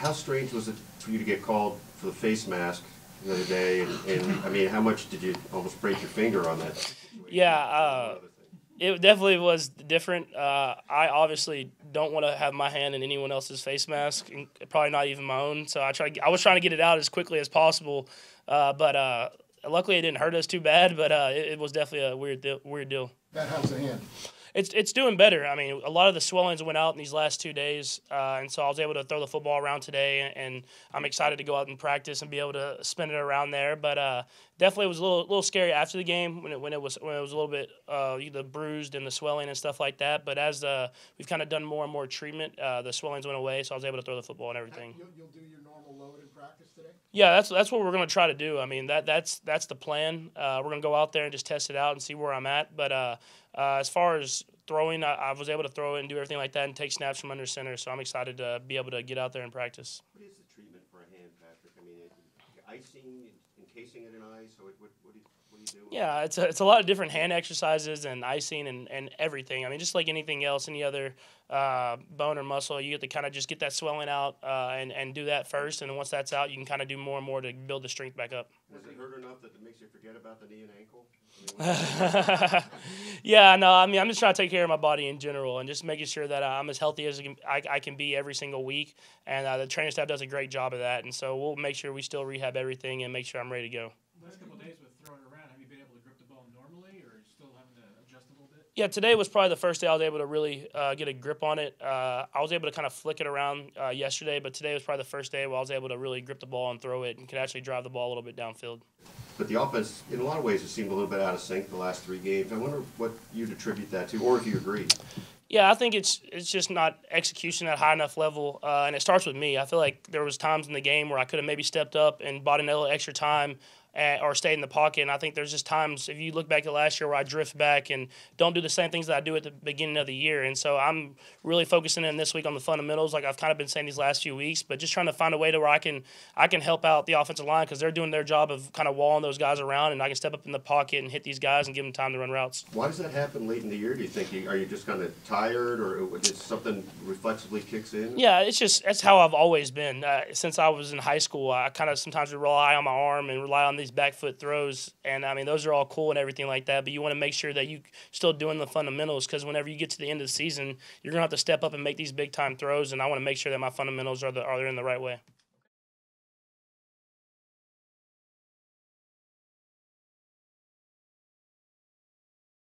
how strange was it for you to get called for the face mask the other day? And, and I mean, how much did you almost break your finger on that? situation? Yeah, uh, it definitely was different. Uh, I obviously don't want to have my hand in anyone else's face mask, and probably not even my own. So I try. I was trying to get it out as quickly as possible, uh, but uh, luckily it didn't hurt us too bad. But uh, it, it, was definitely a weird, deal, weird deal. That helps the hand. It's it's doing better. I mean, a lot of the swellings went out in these last two days, uh, and so I was able to throw the football around today, and I'm excited to go out and practice and be able to spin it around there. But uh, definitely was a little little scary after the game when it when it was when it was a little bit uh, the bruised and the swelling and stuff like that. But as uh, we've kind of done more and more treatment, uh, the swellings went away, so I was able to throw the football and everything. You'll, you'll do your normal load in practice today. Yeah, that's that's what we're going to try to do. I mean, that that's that's the plan. Uh, we're going to go out there and just test it out and see where I'm at. But uh, uh, as far as throwing, I, I, was able to throw it and do everything like that and take snaps from under center. So I'm excited to be able to get out there and practice. What is the treatment for a hand, Patrick? I mean, icing, encasing it in ice, or what, what, do you, what do you do? Yeah, it's a, it's a lot of different hand exercises and icing and, and everything. I mean, just like anything else, any other uh, bone or muscle, you get to kind of just get that swelling out uh, and, and do that first. And then once that's out, you can kind of do more and more to build the strength back up. Does it hurt enough that it makes you forget about the knee and ankle? yeah, no, I mean, I'm just trying to take care of my body in general and just making sure that I'm as healthy as I, I can be every single week. And uh, the training staff does a great job of that. And so we'll make sure we still rehab everything and make sure I'm ready to go. Last couple days with throwing around, have you been able to grip the ball normally or still having to adjust a little bit? Yeah, today was probably the first day I was able to really uh, get a grip on it. Uh, I was able to kind of flick it around uh, yesterday, but today was probably the first day where I was able to really grip the ball and throw it and could actually drive the ball a little bit downfield. But the offense, in a lot of ways, has seemed a little bit out of sync the last three games. I wonder what you'd attribute that to, or if you agree. Yeah, I think it's it's just not execution at high enough level, uh, and it starts with me. I feel like there was times in the game where I could have maybe stepped up and bought another extra time at, or stay in the pocket. And I think there's just times, if you look back at last year, where I drift back and don't do the same things that I do at the beginning of the year. And so I'm really focusing in this week on the fundamentals, like I've kind of been saying these last few weeks, but just trying to find a way to where I can I can help out the offensive line because they're doing their job of kind of walling those guys around, and I can step up in the pocket and hit these guys and give them time to run routes. Why does that happen late in the year? Do you think are you just kind of tired, or did something reflexively kicks in? Yeah, it's just that's how I've always been uh, since I was in high school. I kind of sometimes rely on my arm and rely on these back foot throws and I mean those are all cool and everything like that. But you want to make sure that you still doing the fundamentals because whenever you get to the end of the season, you're gonna have to step up and make these big time throws, and I want to make sure that my fundamentals are the are in the right way.